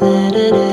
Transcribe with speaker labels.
Speaker 1: da da da